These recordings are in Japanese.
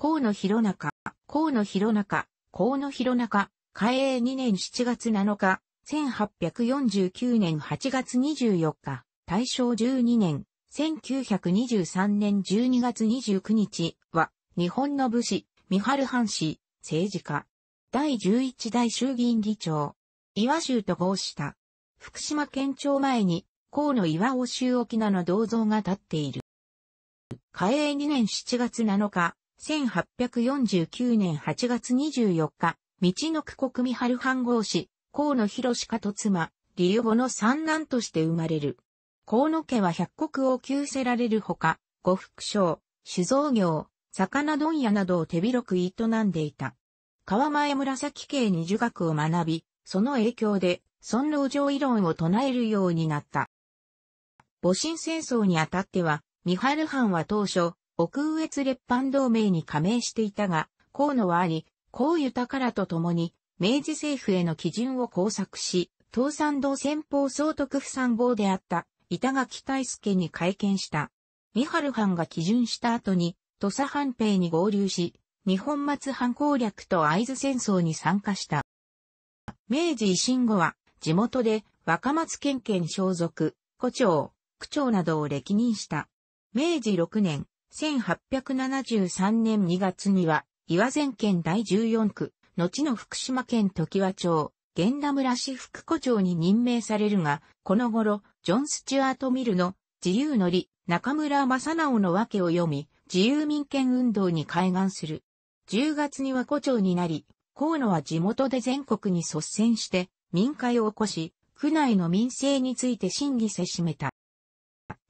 河野弘中、河野弘中、河野弘中、嘉永2年7月7日、1849年8月24日、大正12年、1923年12月29日は、日本の武士、三春藩士、政治家。第11代衆議院議長。岩州と合した。福島県庁前に、河野岩尾州沖縄の銅像が立っている。嘉永2年7月7日、1849年8月24日、道の区国三春藩号士、河野博士家と妻、理由後の三男として生まれる。河野家は百国を急せられるほか、呉服商、酒造業、魚問屋などを手広く営んでいた。川前紫系に儒学を学び、その影響で、尊老上理論を唱えるようになった。戊辰戦争にあたっては、三春藩は当初、奥越列藩同盟に加盟していたが、河野はあり、河豊からと共に、明治政府への基準を工作し、東山道先方総督府参謀であった板垣大輔に会見した。三春藩が基準した後に、土佐藩兵に合流し、日本松藩攻略と会津戦争に参加した。明治維新後は、地元で若松県県所属、古町、区長などを歴任した。明治6年、1873年2月には、岩前県第14区、後の福島県時和町、源田村市副区長に任命されるが、この頃、ジョン・スチュアート・ミルの自由のり、中村正直の訳を読み、自由民権運動に開眼する。10月には区長になり、河野は地元で全国に率先して民会を起こし、区内の民生について審議せしめた。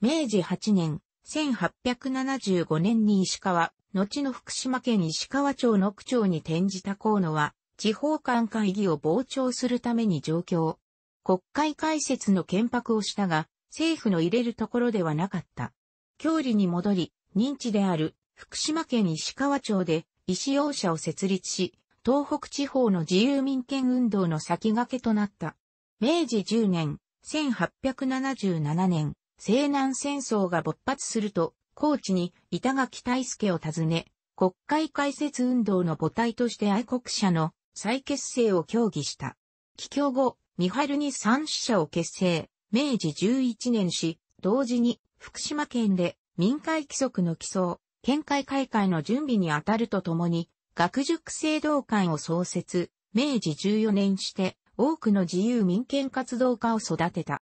明治8年、1875年に石川、後の福島県石川町の区長に転じた河野は、地方間会議を傍聴するために上京。国会開設の憲白をしたが、政府の入れるところではなかった。郷里に戻り、認知である福島県石川町で石用社を設立し、東北地方の自由民権運動の先駆けとなった。明治10年、1877年、西南戦争が勃発すると、高知に板垣大輔を訪ね、国会開設運動の母体として愛国者の再結成を協議した。帰郷後、三春に三支社を結成、明治11年し、同時に福島県で民会規則の基礎、県会開会の準備にあたるとともに、学塾聖堂館を創設、明治14年して多くの自由民権活動家を育てた。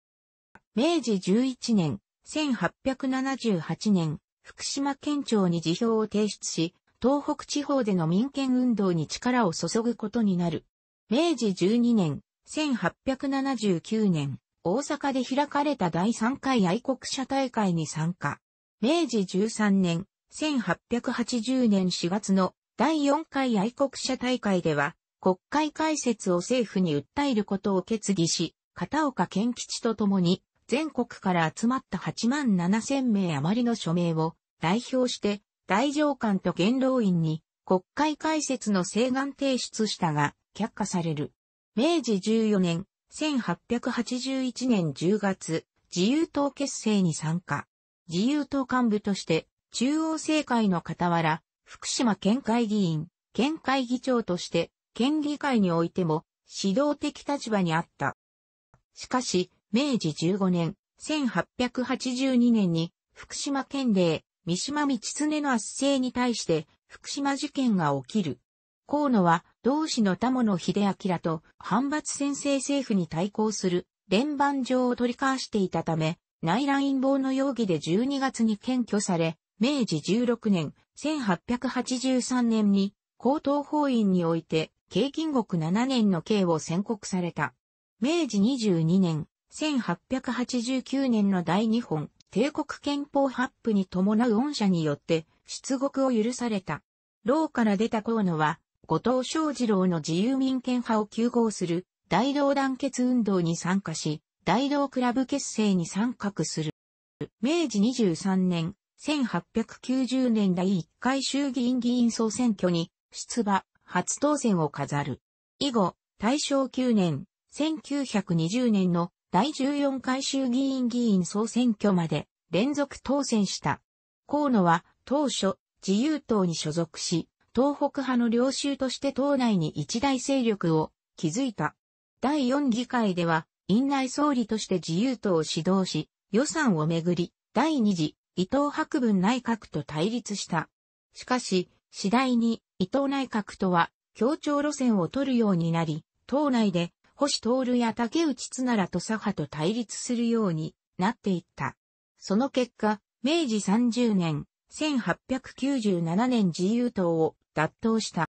明治11年、1878年、福島県庁に辞表を提出し、東北地方での民権運動に力を注ぐことになる。明治12年、1879年、大阪で開かれた第3回愛国者大会に参加。明治13年、1880年4月の第4回愛国者大会では、国会開設を政府に訴えることを決議し、片岡健吉と共に全国から集まった8万7千名余りの署名を代表して大上官と元老院に国会開設の請願提出したが却下される。明治14年、1881年10月、自由党結成に参加。自由党幹部として中央政界の傍ら、福島県会議員、県会議長として県議会においても指導的立場にあった。しかし、明治15年、1882年に、福島県令、三島道常の圧政に対して、福島事件が起きる。河野は、同志の田野秀明と反発先制政府に対抗する連番状を取り交わしていたため、内乱陰謀の容疑で12月に検挙され、明治16年、1883年に、高等法院において、刑禁獄7年の刑を宣告された。明治22年、1889年の第2本、帝国憲法発布に伴う恩赦によって出国を許された。牢から出た河野は、後藤正次郎の自由民権派を救合する大道団結運動に参加し、大道クラブ結成に参画する。明治23年、1890年第1回衆議院議員総選挙に出馬、初当選を飾る。以後、大正9年、1920年の第14回衆議院議員総選挙まで連続当選した。河野は当初自由党に所属し、東北派の領袖として党内に一大勢力を築いた。第四議会では、院内総理として自由党を指導し、予算をめぐり、第二次伊藤博文内閣と対立した。しかし、次第に伊藤内閣とは協調路線を取るようになり、党内で星徹や竹内津奈良と左派と対立するようになっていった。その結果、明治30年、1897年自由党を脱党した。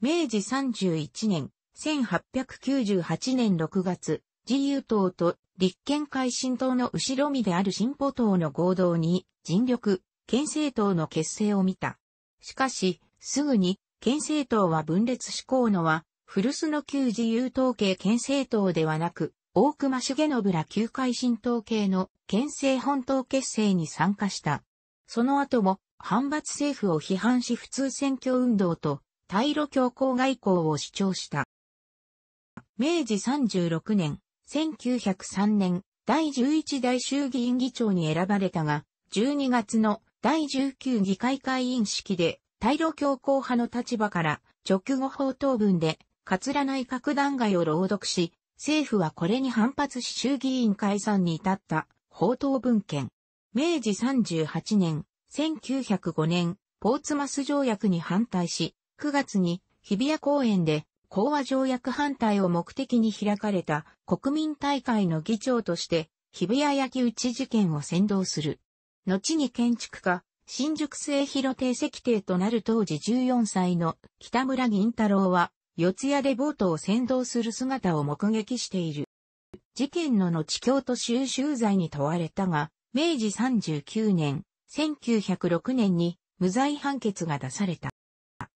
明治31年、1898年6月、自由党と立憲改進党の後ろ身である進歩党の合同に尽力、県政党の結成を見た。しかし、すぐに、県政党は分裂志向のは、古巣の旧自由党系県政党ではなく、大隈重信ら旧改新党系の県政本党結成に参加した。その後も、反発政府を批判し普通選挙運動と、対ロ強硬外交を主張した。明治36年、1903年、第11代衆議院議長に選ばれたが、12月の第19議会会員式で、対ロ強硬派の立場から直後法答文で、桂内閣弾劾を朗読し、政府はこれに反発し衆議院解散に至った法答文献。明治38年、1905年、ポーツマス条約に反対し、9月に日比谷公園で講和条約反対を目的に開かれた国民大会の議長として日比谷焼き討ち事件を先導する。後に建築家、新宿末広定石亭となる当時14歳の北村銀太郎は、四谷でボートを先導する姿を目撃している。事件の後京都収集罪に問われたが、明治39年、1906年に無罪判決が出された。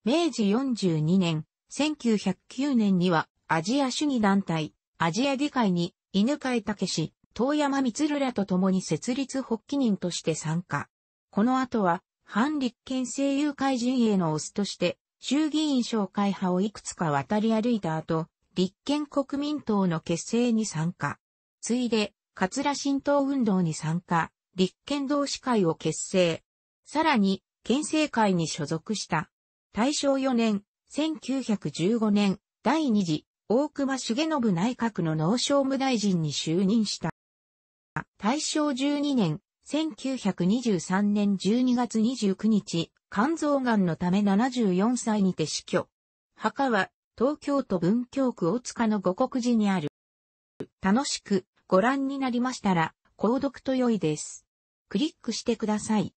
明治42年、1909年にはアジア主義団体、アジア議会に犬飼武史、遠山光らと共に設立発起人として参加。この後は、反立憲政友会陣営のオスとして、衆議院紹介派をいくつか渡り歩いた後、立憲国民党の結成に参加。ついで、桂新党運動に参加、立憲同志会を結成。さらに、県政会に所属した。大正4年、1915年、第二次、大隈重信内閣の農商務大臣に就任した。大正12年、1923年12月29日、肝臓癌のため74歳にて死去。墓は東京都文京区大塚の五国寺にある。楽しくご覧になりましたら、購読と良いです。クリックしてください。